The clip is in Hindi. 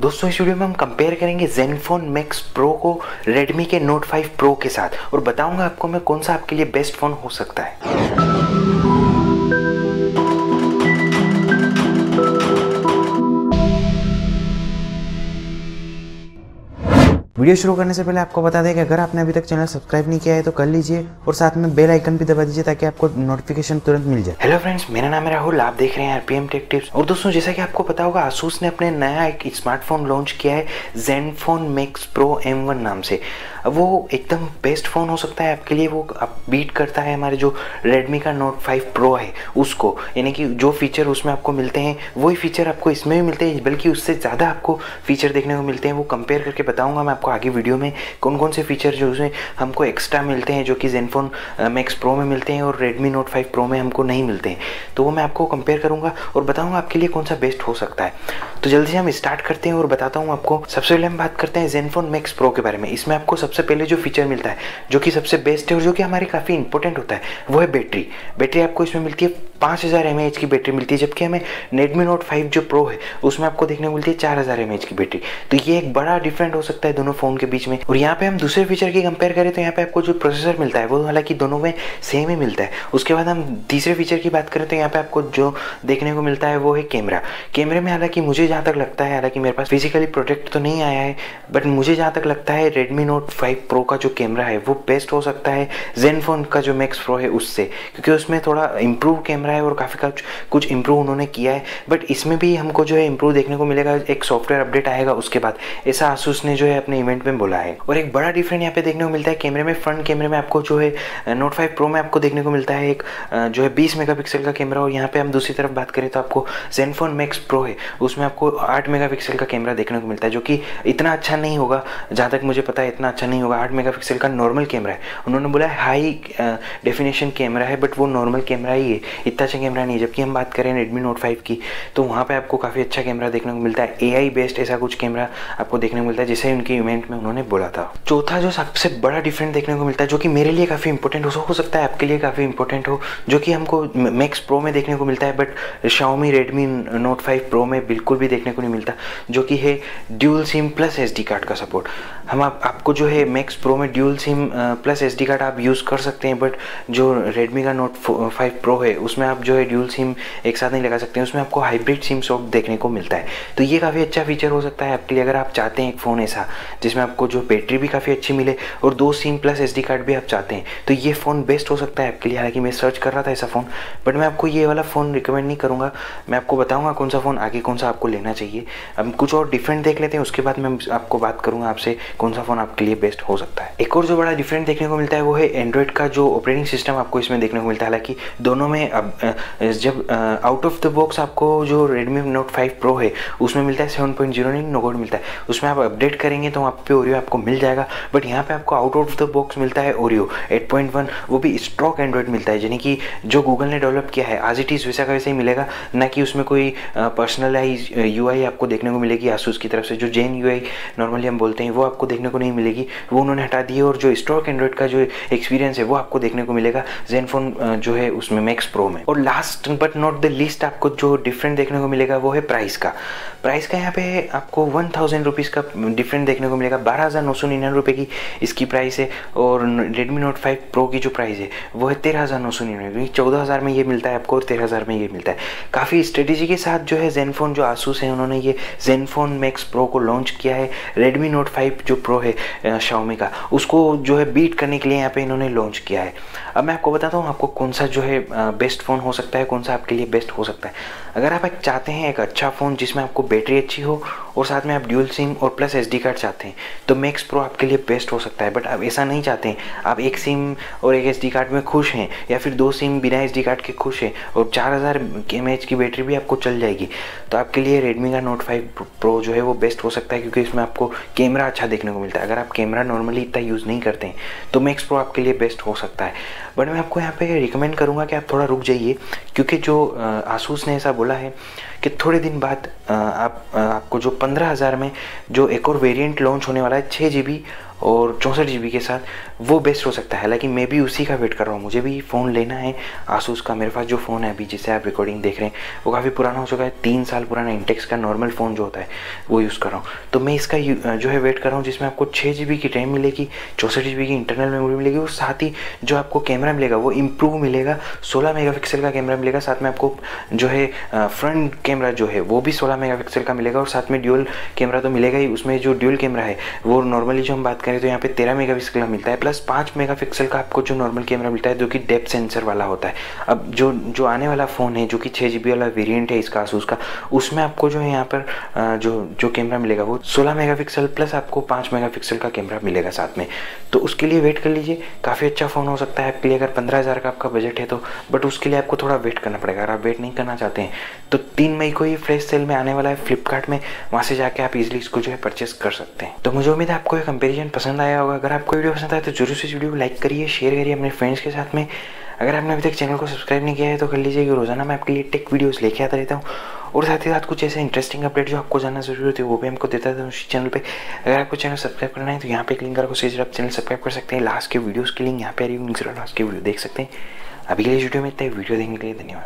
दोस्तों, इस वीडियो में हम कंपेयर करेंगे जेनफोन मैक्स प्रो को रेडमी के नोट 5 प्रो के साथ। और बताऊँगा आपको मैं कौन सा आपके लिए बेस्ट फ़ोन हो सकता है। वीडियो शुरू करने से पहले आपको बता दें कि अगर आपने अभी तक चैनल सब्सक्राइब नहीं किया है तो कर लीजिए और साथ में बेल आइकन भी दबा दीजिए ताकि आपको नोटिफिकेशन तुरंत मिल जाए। हेलो फ्रेंड्स मेरा नाम है राहुल, आप देख रहे हैं आरपीएम टेक टिप्स और दोस्तों, जैसा कि आपको पता होगा आसूस ने अपने नया एक स्मार्टफ़ोन लॉन्च किया है जेनफोन मैक्स प्रो एम नाम से। वो एकदम बेस्ट फ़ोन हो सकता है आपके लिए, वो आप बीट करता है हमारे जो रेडमी का नोट 5 प्रो है, उसको। यानी कि जो फीचर उसमें आपको मिलते हैं, वही फीचर आपको इसमें भी मिलते हैं, बल्कि उससे ज़्यादा आपको फीचर देखने को मिलते हैं। वो कंपेयर करके बताऊँगा मैं आपको आगे वीडियो में कौन कौन से फीचर जो उसमें हमको एक्स्ट्रा मिलते हैं, जो कि जेनफोन मैक्स प्रो में मिलते हैं और रेडमी नोट फाइव प्रो में हमको नहीं मिलते हैं। तो वो मैं आपको कंपेयर करूँगा और बताऊँगा आपके लिए कौन सा बेस्ट हो सकता है। तो जल्दी से हम स्टार्ट करते हैं और बताता हूँ आपको। सबसे पहले हम बात करते हैं जेनफोन मैक्स प्रो के बारे में। इसमें आपको सबसे पहले जो फीचर मिलता है, जो कि सबसे बेस्ट है और जो कि हमारे काफ़ी इंपॉर्टेंट होता है, वो है बैटरी बैटरी आपको इसमें मिलती है पाँच हज़ार एम की बैटरी मिलती है, जबकि हमें रेडमी नोट फाइव जो प्रो है, उसमें आपको देखने को मिलती है चार हज़ार एम की बैटरी। तो ये एक बड़ा डिफरेंट हो सकता है दोनों फ़ोन के बीच में। और यहाँ पे हम दूसरे फीचर की कंपेयर करें तो यहाँ पे आपको जो प्रोसेसर मिलता है, वो हालाँकि दोनों में सेम ही मिलता है। उसके बाद हम तीसरे फीचर की बात करें तो यहाँ पे आपको जो देखने को मिलता है, वो है कैमरा कैमरे में हालाँकि मुझे जहाँ तक लगता है, हालाँकि मेरे पास फिजिकली प्रोडक्ट तो नहीं आया है बट मुझे जहाँ तक लगता है रेडमी नोट फाइव प्रो का जो कैमरा है, वो बेस्ट हो सकता है जेन फ़ोन का जो मैक्स प्रो है उससे, क्योंकि उसमें थोड़ा इम्प्रूव कैमरा है और काफ़ी कुछ कुछ इंप्रूव उन्होंने किया है। बट इसमें भी हमको जो है इंप्रूव देखने को मिलेगा, एक सॉफ्टवेयर अपडेट आएगा उसके बाद। ऐसा आसूस ने जो है अपने इवेंट में बोला है। और एक बड़ा डिफरेंट यहाँ पे देखने को मिलता है, कैमरे में फ्रंट कैमरे में आपको जो है नोट फाइव प्रो में आपको देखने को मिलता है एक जो है बीस मेगा का कैमरा। और यहाँ पर हम दूसरी तरफ़ बात करें तो आपको जेनफोन मैक्स प्रो है। उसमें आपको आठ मेगा का कैमरा देखने को मिलता है, जो कि इतना अच्छा नहीं होगा। जहाँ तक मुझे पता है, इतना अच्छा नहीं होगा। आठ मेगा का नॉर्मल कैमरा है। उन्होंने बोला है हाई डेफिनेशन कैमरा है बट वो नॉर्मल कैमरा ही है। इतना अच्छा कैमरा नहीं है जबकि हम बात करें रेडमी नोट फाइव की तो वहाँ पर आपको काफ़ी अच्छा कैमरा देखने को मिलता है। ए आई बेस्ड ऐसा कुछ कैमरा आपको देखने को मिलता है जिसे उनके इवेंट में उन्होंने बोला था। चौथा जो सबसे बड़ा डिफरेंट देखने को मिलता है जो कि मेरे लिए काफ़ी इंपॉर्टेंट हो सकता है आपके लिए काफ़ी इंपॉर्टेंट हो जो कि हमको मैक्स प्रो में देखने को मिलता है but Xiaomi Redmi note five pro में बिल्कुल भी देखने को नहीं मिलता जो कि है dual sim plus S card का सपोर्ट हम आप, आपको जो है मैक्स प्रो में dual sim plus SD card आप यूज़ कर सकते हैं बट जो रेडमी का नोट फाइव प्रो है उसमें आप जो है ड्यूल सिम एक साथ नहीं लगा सकते हैं उसमें आपको हाइब्रिड सिम सॉक देखने को मिलता है। तो ये काफ़ी अच्छा फीचर हो सकता है आपके लिए, अगर आप चाहते हैं एक फ़ोन ऐसा, जिसमें आपको जो बैटरी भी काफ़ी अच्छी मिले और दो सिम प्लस एसडी कार्ड भी आप चाहते हैं। तो ये फ़ोन बेस्ट हो सकता है आपके लिए। हालाँकि मैं सर्च कर रहा था ऐसा फ़ोन बट मैं आपको ये वाला फ़ोन रिकमेंड नहीं करूँगा। मैं आपको बताऊँगा कौन सा फ़ोन आगे कौन सा आपको लेना चाहिए। अब कुछ और डिफरेंट देख लेते हैं, उसके बाद मैं आपको बात करूँगा आपसे कौन सा फ़ोन आपके लिए बेस्ट हो सकता है। एक और जो बड़ा डिफरेंट देखने को मिलता है, वो है एंड्रॉइड का जो ऑपरेटिंग सिस्टम आपको इसमें देखने को मिलता है। हालाँकि दोनों में अब जब आउट ऑफ़ द बॉक्स आपको जो Redmi Note 5 Pro है, उसमें मिलता है seven point zero nougat मिलता है। उसमें आप अपडेट करेंगे तो वहाँ पे ओरियो आपको मिल जाएगा। बट यहाँ पे आपको आउट ऑफ़ द बॉक्स मिलता है ओरियो 8.1 वो भी स्ट्रॉक एंड्रॉयड मिलता है। यानी कि जो गूगल ने डेवलप किया है आज इट इज़ वैसा का वैसे ही मिलेगा। ना कि उसमें कोई पर्सनलाइज यूआई आपको देखने को मिलेगी आसूस की तरफ़ से। जो जेन यू नॉर्मली हम बोलते हैं, वो आपको देखने को नहीं मिलेगी। वो उन्होंने हटा दी और जो स्ट्रॉक एंड्रॉयड का जो एक्सपीरियंस है, वो आपको देखने को मिलेगा। जेन फ़ोन जो है उसमें मैक्स प्रो में। और last but not the least आपको जो डिफरेंट देखने को मिलेगा वो है प्राइस का। प्राइस का यहाँ पे आपको वन थाउज़ेंड रुपीज़ का डिफरेंट देखने को मिलेगा। बारह हज़ार नौ सौ निन्यानवे रुपये की इसकी प्राइस है और रेडमी नोट फाइव प्रो की जो प्राइस है, वो है तेरह हज़ार नौ सौ निन्यानवे क्योंकि चौदह हज़ार में ये मिलता है आपको और तेरह हज़ार में ये मिलता है। काफ़ी स्ट्रेटेजी के साथ जो है जेनफोन जो आसूस है, उन्होंने ये जेनफोन मैक्स प्रो को लॉन्च किया है। रेडमी नोट फाइव जो प्रो है शाओमी का, उसको जो है बीट करने के लिए यहाँ पे इन्होंने लॉन्च किया है। अब मैं आपको बताता हूँ आपको कौन सा जो है बेस्ट फ़ोन हो सकता है, कौन सा आपके लिए बेस्ट हो सकता है। अगर आप चाहते हैं एक अच्छा फ़ोन जिसमें आपको बैटरी अच्छी हो और साथ में आप ड्यूल सिम और प्लस एसडी कार्ड चाहते हैं तो मैक्स प्रो आपके लिए बेस्ट हो सकता है बट आप ऐसा नहीं चाहते आप एक सिम और एक एसडी कार्ड में खुश हैं, या फिर दो सिम बिना एसडी कार्ड के खुश हैं, और चार हज़ार की बैटरी भी आपको चल जाएगी। तो आपके लिए रेडमी का नोट फाइव प्रो जो है वो बेस्ट हो सकता है, क्योंकि इसमें आपको कैमरा अच्छा देखने को मिलता है। अगर आप कैमरा नॉर्मली इतना यूज़ नहीं करते हैं तो मैक्स प्रो आपके लिए बेस्ट हो सकता है। बट मैं आपको यहाँ पे रिकमेंड करूँगा कि आप थोड़ा रुक जाइए, क्योंकि जो आसूस ने ऐसा बोला है कि थोड़े दिन बाद आप आपको जो पंद्रह हज़ार में जो एक और वेरिएंट लॉन्च होने वाला है छः जी और चौंसठ जी के साथ, वो बेस्ट हो सकता है। हालाँकि मैं भी उसी का वेट कर रहा हूँ। मुझे भी फ़ोन लेना है आसूस का, मेरे पास जो फ़ोन है अभी, जिसे आप रिकॉर्डिंग देख रहे हैं, वो काफ़ी पुराना हो चुका है। तीन साल पुराना इंटेक्स का नॉर्मल फ़ोन जो होता है, वो यूज़ कर रहा हूँ। तो मैं इसका जो है वेट कर रहा हूँ, जिसमें आपको छः जी की रैम मिलेगी, चौंसठ जी की इंटरनल मेमोरी मिलेगी, और साथ ही जो आपको कैमरा मिलेगा, वो इम्प्रूव मिलेगा। सोलह मेगा का कैमरा मिलेगा, साथ में आपको जो है फ्रंट कैमरा जो है, वो भी सोलह मेगा का मिलेगा, और साथ में ड्यूल कैमरा तो मिलेगा ही। उसमें जो ड्यूल कैमरा है, वो नॉर्मली जो हम बात करें तो यहाँ पे तेरह मेगा का मिलता है प्लस पाँच मेगा का आपको जो नॉर्मल कैमरा मिलता है, जो कि डेप सेंसर वाला होता है। अब जो जो आने वाला फ़ोन है, जो कि छः जी वाला वेरियंट है इसका आसूस का, उसमें आपको जो है यहाँ पर जो जो कैमरा मिलेगा, वो सोलह मेगा प्लस आपको पाँच मेगा का कैमरा मिलेगा साथ में। तो उसके लिए वेट कर लीजिए, काफ़ी अच्छा फ़ोन हो सकता है आपके लिए, अगर पंद्रह हज़ार का आपका बजट है तो बट उसके लिए आपको थोड़ा वेट करना पड़ेगा। अगर आप वेट नहीं करना चाहते हैं तो तीन मई को ही फ्रेश सेल में आने वाला है फ्लिपकार्ट में, वहाँ से जाके आप इजिली इसको जो है परचेस कर सकते हैं। तो मुझे उम्मीद है आपको ये कंपेरिजन पसंद आया होगा। अगर आपको वीडियो पसंद आए तो ज़रूर से वीडियो को लाइक करिए शेयर करिए अपने फ्रेंड्स के साथ में। अगर आपने अभी तक चैनल को सब्सक्राइब नहीं किया है तो कर लीजिए कि रोज़ाना मैं आपके लिए टेक वीडियोस लेके आता रहता हूँ। और साथ ही साथ कुछ ऐसे इंटरेस्टिंग अपडेट जो आपको जानना ज़रूरी होती है, वो भी हमको देता था उस चैनल पे। अगर आपको चैनल सब्सक्राइब करना है तो यहाँ पे क्लिक करके सीधे आप चैनल सब्सक्राइब कर सकते हैं। लास्ट के वीडियोज़ के लिंक यहाँ पे आ रही है लास्ट के वीडियो देख सकते हैं। अभी के लिए वीडियो में इतना वीडियो देखने के लिए धन्यवाद।